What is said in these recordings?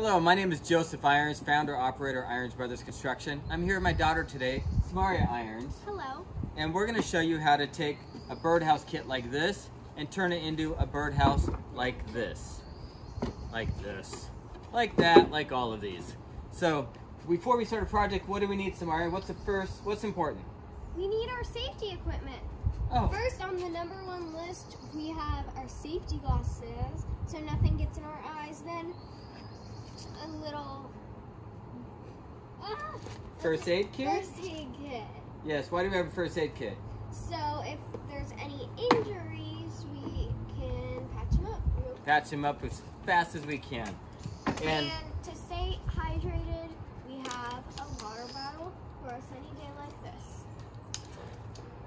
Hello, my name is Joseph Irons, founder, operator, Irons Brothers Construction. I'm here with my daughter today, Samaria Irons, Hello. and we're gonna show you how to take a birdhouse kit like this and turn it into a birdhouse like this. Like this. Like that, like all of these. So, before we start a project, what do we need, Samaria? What's the first, what's important? We need our safety equipment. Oh, First on the number one list, we have our safety glasses, so nothing gets in our eyes. Then a little ah, first aid kit? first aid kit. Yes, why do we have a first aid kit? So if there's any injuries, we can patch them up. Patch him up as fast as we can. And And to stay hydrated, we have a water bottle for a sunny day like this.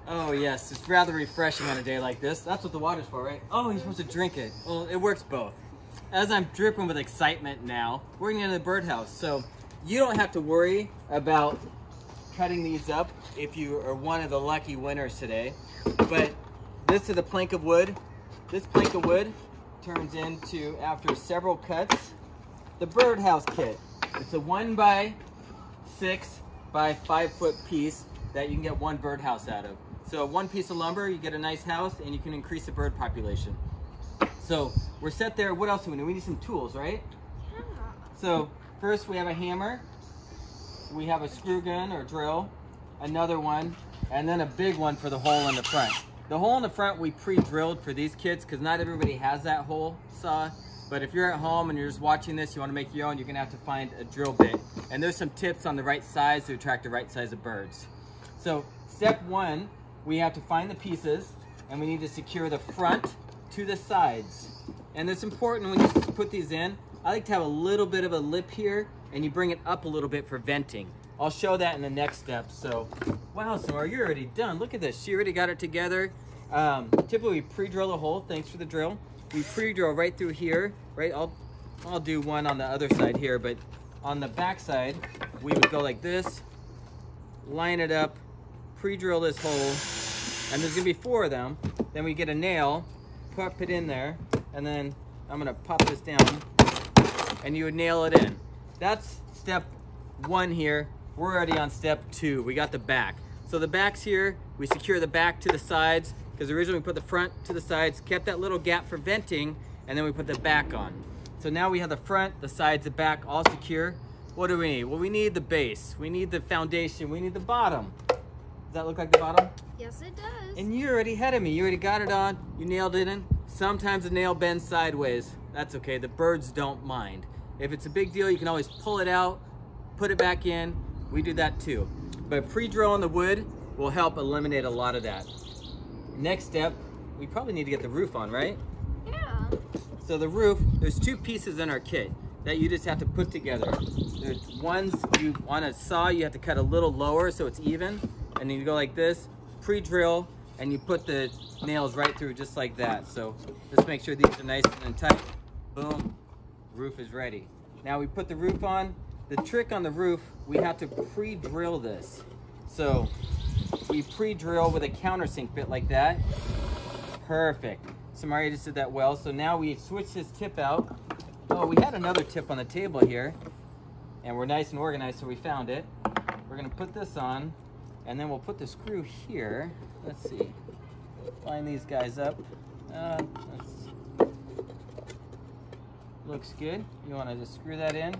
Oh yes, it's rather refreshing on a day like this. That's what the water's for, right? Oh, you're supposed to drink it. Well, it works both. As I'm dripping with excitement now, we're gonna the birdhouse. So you don't have to worry about cutting these up if you are one of the lucky winners today. But this is a plank of wood. This plank of wood turns into, after several cuts, the birdhouse kit. It's a one by six by five foot piece that you can get one birdhouse out of. So one piece of lumber, you get a nice house and you can increase the bird population. So we're set there. What else do we need? We need some tools, right? Yeah. So first we have a hammer, we have a screw gun or drill, another one, and then a big one for the hole in the front. The hole in the front we pre-drilled for these kits because not everybody has that hole saw. But if you're at home and you're just watching this, you want to make your own, you're gonna have to find a drill bit. And there's some tips on the right size to attract the right size of birds. So step one, we have to find the pieces and we need to secure the front to the sides. And it's important when you put these in, I like to have a little bit of a lip here and you bring it up a little bit for venting. I'll show that in the next step. So, wow, Samaria, you're already done. Look at this. She already got it together. Um, typically, we pre-drill a hole. Thanks for the drill. We pre-drill right through here, right? I'll, I'll do one on the other side here, but on the back side, we would go like this, line it up, pre-drill this hole, and there's gonna be four of them. Then we get a nail, pop it in there, and then I'm gonna pop this down, and you would nail it in. That's step one here. We're already on step two. We got the back. So the back's here. We secure the back to the sides because originally we put the front to the sides, kept that little gap for venting, and then we put the back on. So now we have the front, the sides, the back all secure. What do we need? Well, we need the base. We need the foundation. We need the bottom. Does that look like the bottom? Yes, it does. And you're already ahead of me. You already got it on. You nailed it in. Sometimes the nail bends sideways. That's okay. The birds don't mind. If it's a big deal, you can always pull it out, put it back in. We do that too. But pre-drilling the wood will help eliminate a lot of that. Next step, we probably need to get the roof on, right? yeah. So the roof, there's two pieces in our kit that you just have to put together. There's ones you on a saw, you have to cut a little lower so it's even. And then you go like this, pre-drill, and you put the nails right through just like that. So let's make sure these are nice and tight. Boom, roof is ready. Now we put the roof on. The trick on the roof, we have to pre-drill this. So we pre-drill with a countersink bit like that. Perfect. Samaria just did that well. So now we switch this tip out. Oh, we had another tip on the table here. And we're nice and organized, so we found it. We're gonna put this on, and then we'll put the screw here. Let's see. Line these guys up. Uh, looks good. You wanna just screw that in.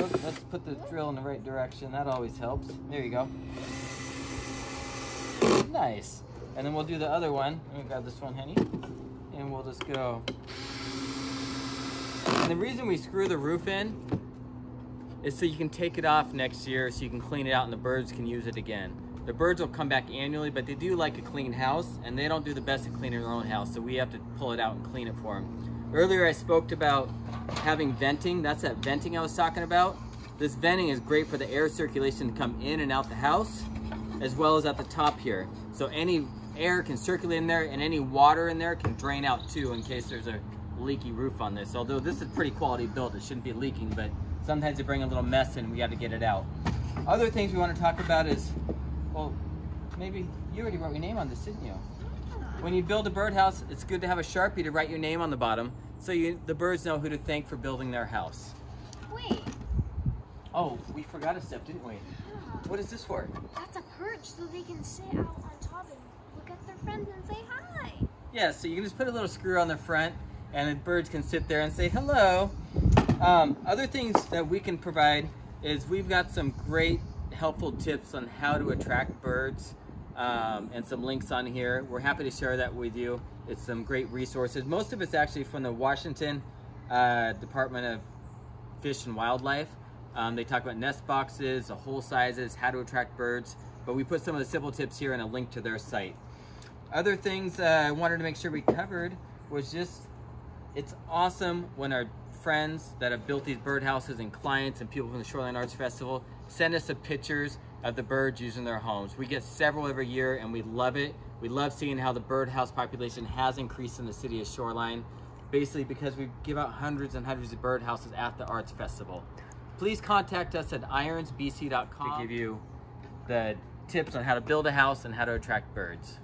Oh, let's put the drill in the right direction. That always helps. There you go. Nice. And then we'll do the other one. Let me grab this one, Henny. And we'll just go. And the reason we screw the roof in is so you can take it off next year so you can clean it out and the birds can use it again. The birds will come back annually, but they do like a clean house and they don't do the best at cleaning their own house, so we have to pull it out and clean it for them. Earlier I spoke about having venting. That's that venting I was talking about. This venting is great for the air circulation to come in and out the house, as well as at the top here. So any air can circulate in there and any water in there can drain out too in case there's a leaky roof on this. Although this is pretty quality built, it shouldn't be leaking, but sometimes they bring a little mess in and we got to get it out. Other things we want to talk about is, well, maybe you already wrote your name on this, didn't you? When you build a birdhouse, it's good to have a Sharpie to write your name on the bottom so you, the birds know who to thank for building their house. Wait. Oh, we forgot a step, didn't we? Yeah. What is this for? That's a perch so they can sit out on top and look at their friends and say hi. Yeah, so you can just put a little screw on the front and the birds can sit there and say hello. Um, other things that we can provide is we've got some great helpful tips on how to attract birds um, and some links on here. We're happy to share that with you. It's some great resources. Most of it's actually from the Washington uh, Department of Fish and Wildlife. Um, they talk about nest boxes, the hole sizes, how to attract birds, but we put some of the simple tips here and a link to their site. Other things uh, I wanted to make sure we covered was just, it's awesome when our friends that have built these birdhouses and clients and people from the Shoreline Arts Festival send us the pictures of the birds using their homes. We get several every year and we love it. We love seeing how the birdhouse population has increased in the city of Shoreline, basically because we give out hundreds and hundreds of birdhouses at the Arts Festival. Please contact us at ironsbc.com to give you the tips on how to build a house and how to attract birds.